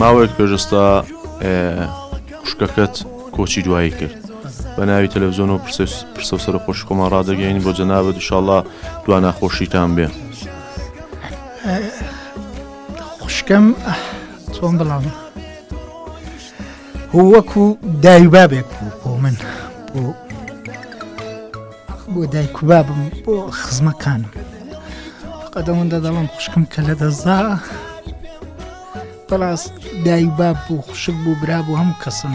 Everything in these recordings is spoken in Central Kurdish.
ماوەیەک پێش ئێستا خوشکەکەت کۆچی دوایی کرد بە ناوی تەلەڤزیۆن و پرسە و سەرە خۆش خۆمان ڕدەگەین بۆ جەنابەت شڵا دو ناخۆشیتان بێ خوشکەم چۆن بڵام هو وەکو دایو بابێک بوو بۆ من بۆ بۆ دایک و بابم بۆ خزمەکانم قەدەمەندە دەڵم خوشکم کە لە دەستدا بەڵاس دایو باب بوو خوشک بوو برا بوو هەموو کەسم.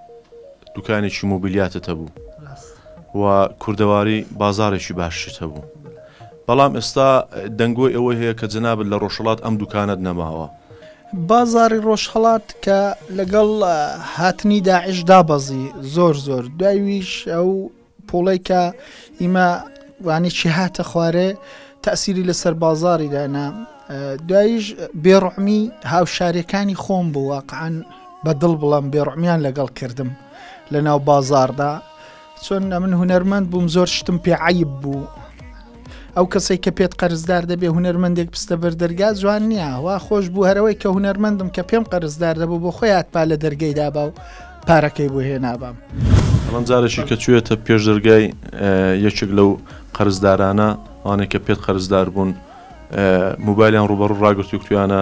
دوکانێکی مۆبیلیاتت هەبوو و کوردەواری بازاڕێکی باشت هەبوو بەڵام ئێستا دەنگۆی ئەوەی هەیە کە جەنابەت لە ڕۆژهەڵات ئەم دوکانت نەماوە. بازاڕی ڕۆژهەڵات کە لەگەڵ هاتنی داعش دابەزی زۆر زۆر دوایویش ئەو پوڵەی کە ئیمە وانێکی هاتە خوارێ تەسیری لەسەر بازاری دانا دوایش بێڕحمی هاوشارەکانی خۆم بوو واقعان بە دڵ بڵم بێڕحمیان لەگەڵ کردم لە ناو بازاردا چۆن من هوەرمەند بووم زۆر شتم پێعیب بوو ئەو کەسێک کە پێت قەرزدار دەبێ هوەرمەندێک پستە بەر دەرگا جوان نییە وا خۆش بوو هەرەوەی کە هوەرمەندم کە پێم قەرزدار دەبوو بۆ خۆی هاتپا لە دەرگەی دابا و پارەکەی بۆ هێنابام ئەڵەن جارێکی کە چێتە پێش دەرگای یەکێک لەو قەرزدارانە ئەوانەی کە پێت قەرزدار بوون موبایلیان ڕوبەڕ ڕاگرتوکتویانە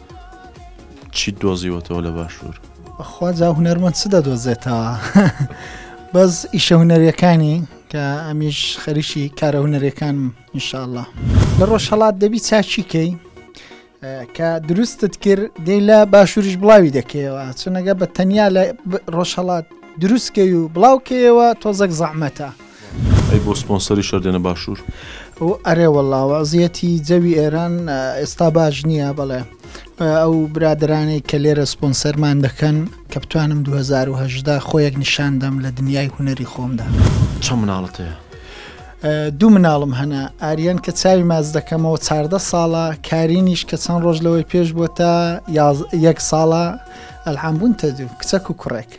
چیت دۆزیوەتەوە لە باشوور؟ بەخوا جا هونەرمەند چ دەدۆزێتەوە بەس ئیشە هونەرەکانی کە ئەمیش خەریکی کارە هونەرەکان انشاءله لە ڕۆژهڵات دەبی چاچیکەی کە دروستت کرد دەی لە باشووریش بڵاوی دەکەیەوە چونەگە بە تەنیا لە ڕۆژهڵات دروستکەی و بڵاوکەیەوە تۆزەک زەحمەتە ئەی بۆ سپۆنسەری شەر دێنە باشوور. ئەرێ وەڵا وەزیەتی جەوی ئێران ئێستا باش نییە بەڵێ ئەو برادرانەی کە لێرە سپۆنسەرمان دەکەن کە بتوانم 2010 خۆیەک نیشان دەم لە دنیای هوەری خۆمدا چە مناڵەت هەیە دوو مناڵم هەنا ئاریان کە چاوی ماز دەکەمەوە چاردە ساڵە کارینیش کە چەند ڕۆژ لەوەی پێش بۆ تا یەک ساڵە ئەلحامبوون تە دوو کچەک و کوڕێک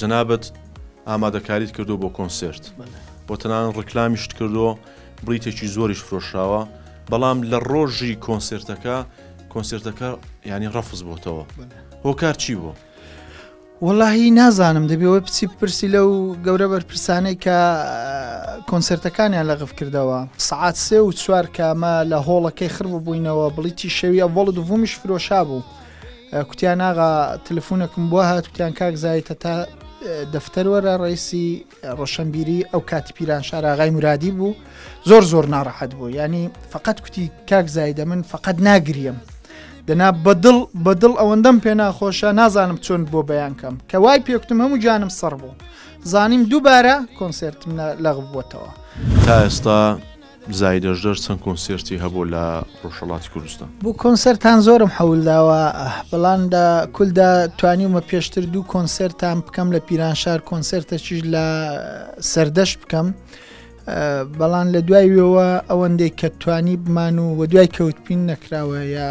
جەنابەت ئامادەکاریت کردو بۆ کۆنسرت بۆ تەنان ڕکلامیشت کردو بریتێکی زۆریش فرۆشراوە بەڵام لە ڕۆژی کۆنسرتەکە کۆنسرتەکە ینی ڕەفز بۆتەوە هۆکار چی بوو؟ وەڵی نازانم دەبێەوە بچی پرسی لەو گەورە بەرپرسانەی کە کۆنسرتەکانیان لە غف کردەوە سعات سێ و چوار کامە لە هۆڵەکەی خڕ ببووینەوە بڵیتی شەویە بۆڵ دوومیش فرۆشا بوو. کوتیان ئاغا تەلفونەکم بۆ هات کوتیان کاک زایتە تا دەفتەر وەرە ڕیسی ڕۆشنبیری ئەو کاتی پیران شاراغای مرادی بوو زۆر زۆر ناڕەحەت بوو ینی فقط کوتی کاک زایدە من فقط ناگریم دەنا بەدڵ بەدڵ ئەوەندەم پێ ناخۆشە نازانم چۆن بۆ بەیان کەم کە وای پێکتم هەموو جانم سڕ بوو زانیم دووبارە کۆنسرتم لەغ بووتەوە تا ئێستا زاهید ئەژدەر چەند کۆنسێرتی هەبوو لە ڕۆژهەڵاتی کوردستان؟ بو کۆنسێرتان زۆرم حەول داوە بەڵام لە کولدا توانیومە پێشتر دوو کۆنسێرتان بکەم لە پیرانشار کۆنسێرتەکیش لە سەردەشت بکەم بەڵام لە دوایەوە ئەوەندەی کە توانی بمان و وە دوای کەوتبین نەکراوە یا